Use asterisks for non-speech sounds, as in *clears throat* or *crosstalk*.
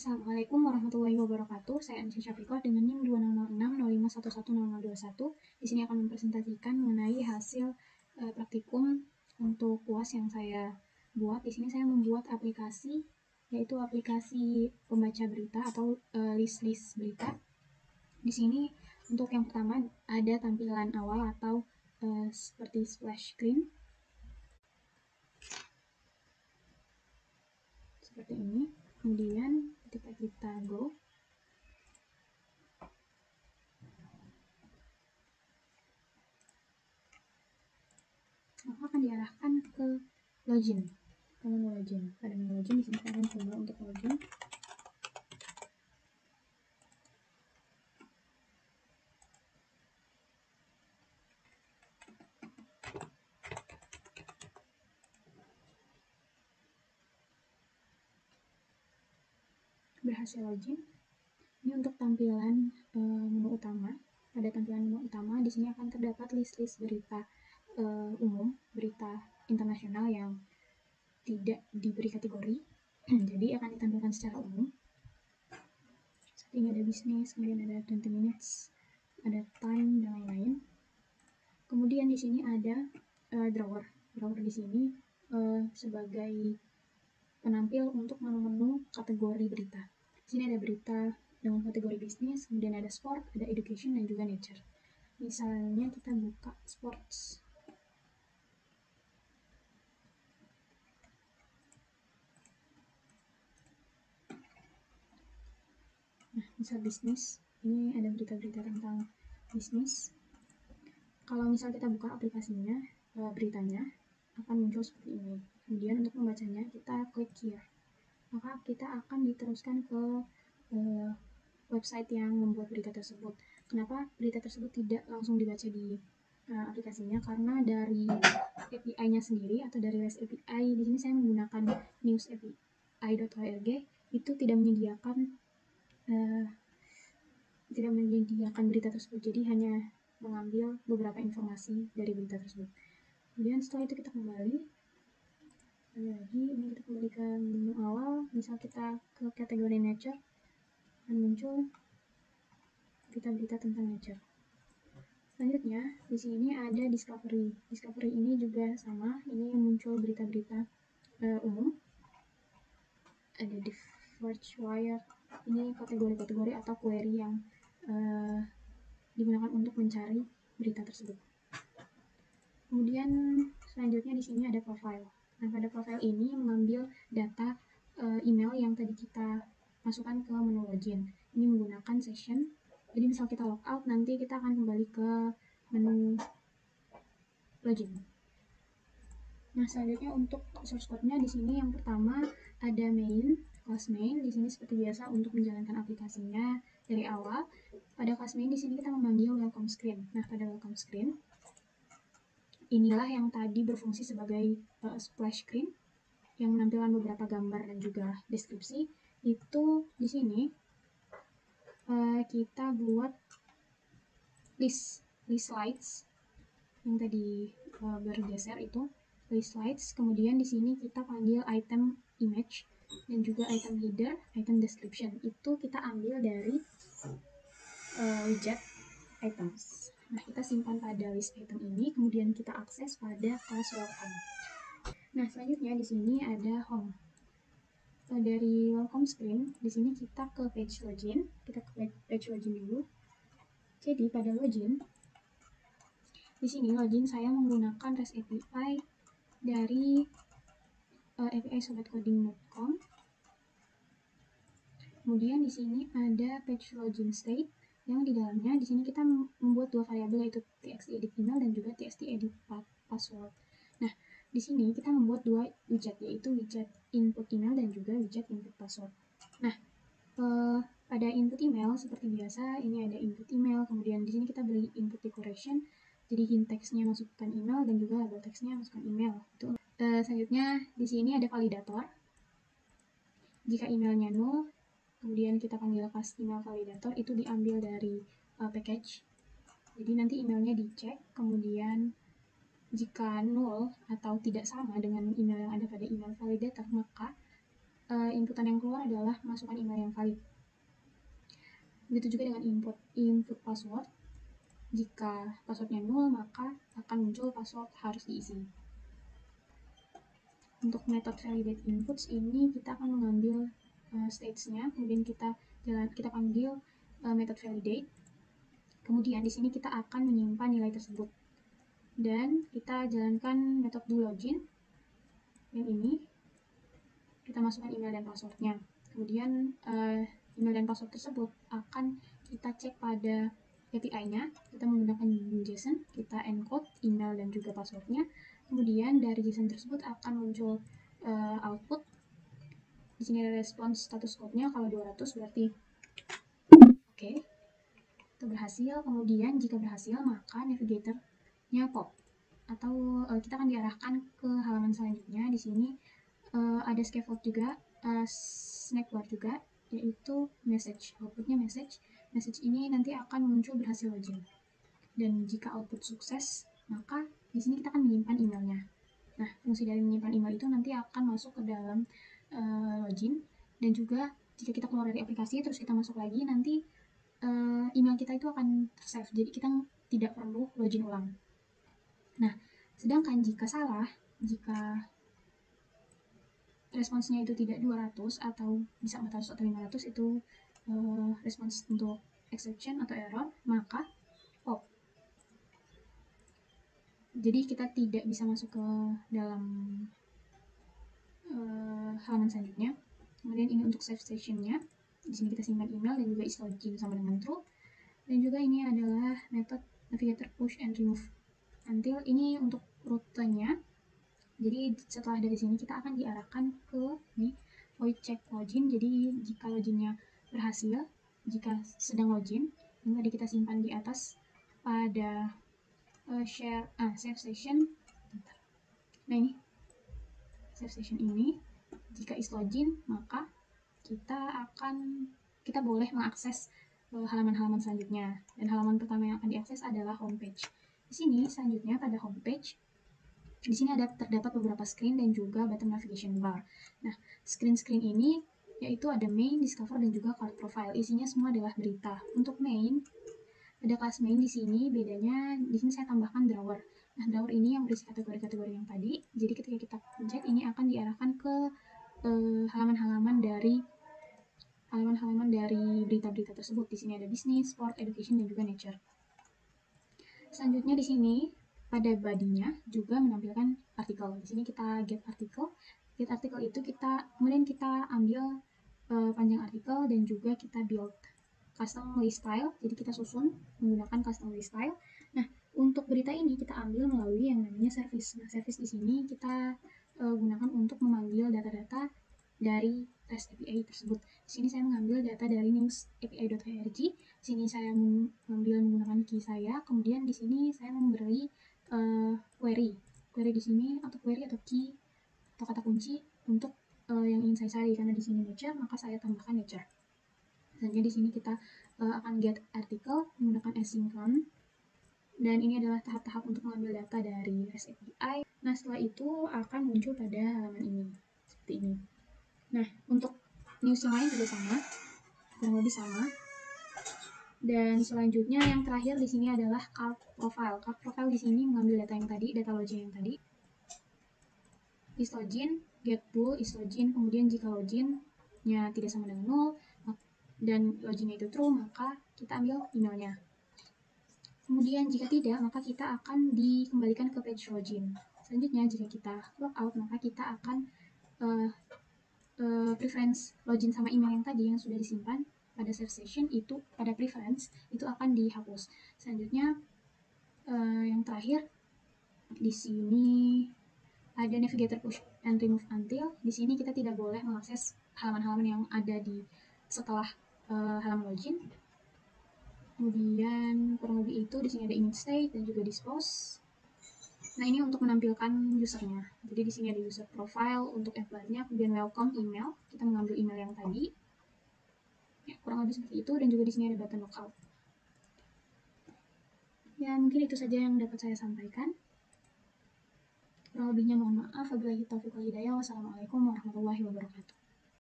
Assalamualaikum warahmatullahi wabarakatuh. Saya Anissa Syafiqah dengan NIM 2006 Di sini akan mempresentasikan mengenai hasil uh, praktikum untuk UAS yang saya buat. Di sini saya membuat aplikasi yaitu aplikasi pembaca berita atau uh, list-list berita. Di sini untuk yang pertama ada tampilan awal atau uh, seperti splash screen. Seperti ini kemudian ketika kita go. Maka akan diarahkan ke login. Ke menu login. Pada login di sini akan coba untuk login berhasil login. Ini untuk tampilan e, menu utama. Pada tampilan menu utama di sini akan terdapat list-list berita e, umum, berita internasional yang tidak diberi kategori. *clears throat* Jadi akan ditampilkan secara umum. Seperti ini ada bisnis, kemudian ada 20 minutes, ada time dan lain-lain. Kemudian di sini ada e, drawer. Drawer di sini sebagai penampil untuk menu-menu kategori berita. Sini ada berita dengan kategori bisnis, kemudian ada sport, ada education, dan juga nature. Misalnya kita buka sports. Nah, misal bisnis, ini ada berita-berita tentang bisnis. Kalau misal kita buka aplikasinya, eh, beritanya akan muncul seperti ini. Kemudian untuk membacanya kita klik here. Maka kita akan diteruskan ke uh, website yang membuat berita tersebut. Kenapa berita tersebut tidak langsung dibaca di uh, aplikasinya? Karena dari API-nya sendiri atau dari REST API di sini saya menggunakan news API.org itu tidak menyediakan uh, tidak menyediakan berita tersebut. Jadi hanya mengambil beberapa informasi dari berita tersebut. Kemudian setelah itu kita kembali lagi ini kita kembali ke menu awal misal kita ke kategori nature dan muncul berita-berita tentang nature. Selanjutnya di sini ada discovery. Discovery ini juga sama ini muncul berita-berita uh, umum. Ada di wire ini kategori-kategori atau query yang uh, digunakan untuk mencari berita tersebut. Kemudian selanjutnya di sini ada profile Nah, pada profil ini mengambil data uh, email yang tadi kita masukkan ke menu login. Ini menggunakan session. Jadi misal kita logout, nanti kita akan kembali ke menu login. Nah, selanjutnya untuk source code-nya di sini yang pertama ada main, kelas main. Di sini seperti biasa untuk menjalankan aplikasinya dari awal. Pada kelas main di sini kita memanggil welcome screen. Nah, pada welcome screen inilah yang tadi berfungsi sebagai uh, splash screen yang menampilkan beberapa gambar dan juga deskripsi. Itu di sini uh, kita buat list list slides yang tadi uh, bergeser itu. List slides kemudian di sini kita panggil item image dan juga item header item description. Itu kita ambil dari uh, widget items Nah, kita simpan pada list item ini, kemudian kita akses pada kelas welcome. Nah, selanjutnya di sini ada home. Nah, dari welcome screen, di sini kita ke page login. Kita ke page login dulu. Jadi, pada login, di sini login saya menggunakan REST API dari uh, API sobatcoding.com. Kemudian di sini ada page login state yang di dalamnya di sini kita membuat dua variabel yaitu txt email dan juga txt edit password. Nah, di sini kita membuat dua widget yaitu widget input email dan juga widget input password. Nah, eh, pada input email seperti biasa ini ada input email, kemudian di sini kita beri input decoration, jadi hint text-nya masukkan email dan juga label text-nya masukkan email. Itu. Eh, selanjutnya di sini ada validator. Jika emailnya null, kemudian kita panggil email validator itu diambil dari uh, package jadi nanti emailnya dicek kemudian jika nol atau tidak sama dengan email yang ada pada email validator maka uh, inputan yang keluar adalah masukkan email yang valid. Begitu juga dengan input input password. Jika passwordnya nol, maka akan muncul password harus diisi. Untuk metode validate inputs ini kita akan mengambil uh, states-nya, kemudian kita jalan kita panggil uh, metode validate. Kemudian di sini kita akan menyimpan nilai tersebut. Dan kita jalankan metode do login yang ini. Kita masukkan email dan passwordnya. Kemudian uh, email dan password tersebut akan kita cek pada API-nya kita menggunakan JSON kita encode email dan juga passwordnya. Kemudian dari JSON tersebut akan muncul uh, output di sini ada respons status code-nya kalau 200 berarti oke. Okay. itu berhasil. Kemudian jika berhasil maka navigator-nya pop. Atau uh, kita akan diarahkan ke halaman selanjutnya. Di sini uh, ada scaffold juga uh, snack bar juga yaitu message. Outputnya message. Message ini nanti akan muncul berhasil login dan jika output sukses maka di sini kita akan menyimpan emailnya. Nah fungsi dari menyimpan email itu nanti akan masuk ke dalam uh, login. Dan juga jika kita keluar dari aplikasi terus kita masuk lagi nanti uh, email kita itu akan tersave. Jadi kita tidak perlu login ulang. Nah, sedangkan jika salah, jika responsnya itu tidak 200 atau bisa 400 atau 500 itu uh, respons untuk exception atau error, maka pop. Jadi kita tidak bisa masuk ke dalam uh, halaman selanjutnya. Kemudian ini untuk save stationnya. Di sini kita simpan email dan juga is login sama dengan true. Dan juga ini adalah metode navigator push and remove until ini untuk rutenya jadi setelah dari sini kita akan diarahkan ke nih void check login jadi jika loginnya berhasil jika sedang login yang tadi kita simpan di atas pada uh, share ah save station nah ini save station ini jika is login maka kita akan kita boleh mengakses eh, halaman-halaman selanjutnya dan halaman pertama yang akan diakses adalah homepage di sini selanjutnya pada homepage, di sini ada terdapat beberapa screen dan juga button navigation bar. Nah, screen-screen ini yaitu ada main, discover, dan juga card profile. Isinya semua adalah berita. Untuk main, ada kelas main di sini, bedanya di sini saya tambahkan drawer. Nah, drawer ini yang berisi kategori-kategori yang tadi. Jadi ketika kita pencet, ini akan diarahkan ke eh, halaman-halaman uh, dari halaman-halaman dari berita-berita tersebut. Di sini ada bisnis, sport, education, dan juga nature. Selanjutnya di sini pada badinya juga menampilkan artikel. Di sini kita get artikel. Get artikel itu kita kemudian kita ambil uh, panjang artikel dan juga kita build custom list style. Jadi kita susun menggunakan custom list style. Untuk berita ini kita ambil melalui yang namanya service. Nah, service di sini kita uh, gunakan untuk memanggil data-data dari REST API tersebut. Di sini saya mengambil data dari api.org. Di sini saya mengambil menggunakan key saya. Kemudian di sini saya memberi uh, query. Query di sini atau query atau key atau kata kunci untuk uh, yang ingin saya cari karena di sini nature maka saya tambahkan nature. Selanjutnya di sini kita uh, akan get article menggunakan asynchron dan ini adalah tahap-tahap untuk mengambil data dari REST API. Nah, setelah itu akan muncul pada halaman ini, seperti ini. Nah, untuk news yang lain juga sama, kurang lebih sama. Dan selanjutnya yang terakhir di sini adalah card profile. Card profile di sini mengambil data yang tadi, data login yang tadi. Is login, get bool, is login, kemudian jika loginnya tidak sama dengan nol dan loginnya itu true, maka kita ambil emailnya. Kemudian jika tidak, maka kita akan dikembalikan ke page login. Selanjutnya, jika kita logout, maka kita akan uh, uh, preference login sama email yang tadi yang sudah disimpan pada save session itu pada preference itu akan dihapus. Selanjutnya uh, yang terakhir di sini ada navigator push and remove until. Di sini kita tidak boleh mengakses halaman-halaman yang ada di setelah uh, halaman login. Kemudian kurang lebih itu di sini ada image state dan juga dispose. Nah, ini untuk menampilkan usernya. Jadi di sini ada user profile untuk employer-nya, kemudian welcome email. Kita mengambil email yang tadi. Ya, kurang lebih seperti itu dan juga di sini ada button lookout. Ya, mungkin itu saja yang dapat saya sampaikan. Kurang lebihnya mohon maaf. Wabillahi taufiq wal hidayah. Wassalamualaikum warahmatullahi wabarakatuh.